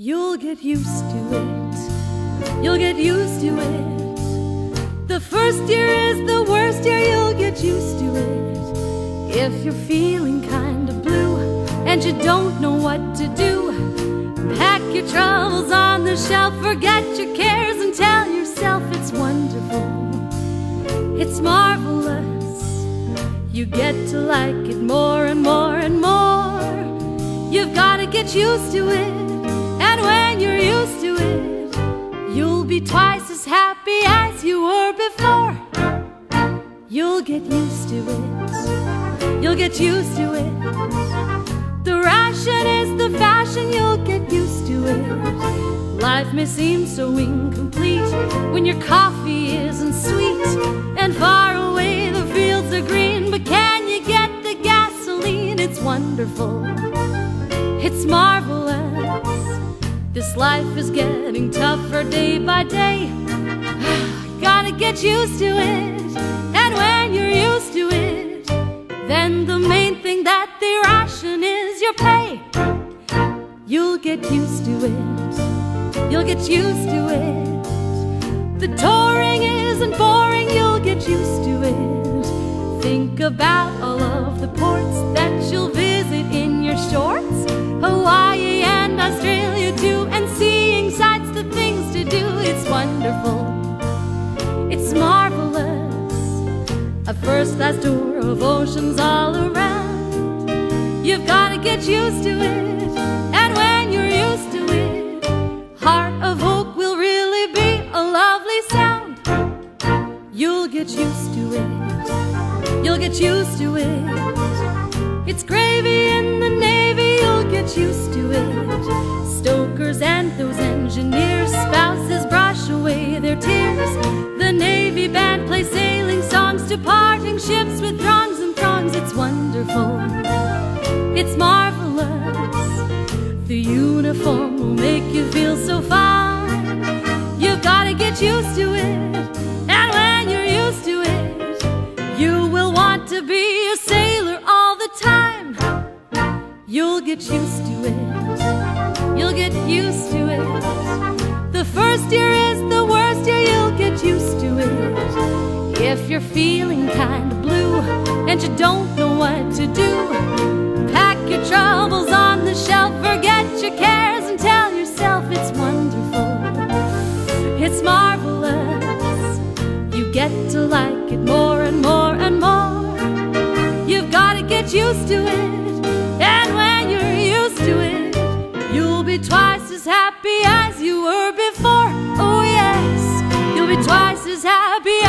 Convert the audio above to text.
You'll get used to it. You'll get used to it. The first year is the worst year, you'll get used to it. If you're feeling kinda blue and you don't know what to do, pack your troubles on the shelf, forget your cares, and tell yourself it's wonderful. It's marvelous. You get to like it more and more and more. You've gotta get used to it. Twice as happy as you were before. You'll get used to it. You'll get used to it. The ration is the fashion, you'll get used to it. Life may seem so incomplete when your coffee isn't sweet and far away the fields are green. But can you get the gasoline? It's wonderful. It's marvelous. This life is getting tougher day by day. Gotta get used to it. And when you're used to it, then the main thing that they ration is your pay. You'll get used to it. You'll get used to it. First class tour of oceans all around. You've gotta get used to it. And when you're used to it, Heart of Oak will really be a lovely sound. You'll get used to it. You'll get used to it. It's gravy in the Navy, you'll get used to it. Uniform will make you feel so fine. You've gotta get used to it. And when you're used to it, you will want to be a sailor all the time. You'll get used to it. You'll get used to it. The first year is the worst year, you'll get used to it. If you're feeling kinda blue and you don't know what to do, like it more and more and more. You've gotta get used to it. And when you're used to it, you'll be twice as happy as you were before. Oh, yes, you'll be twice as happy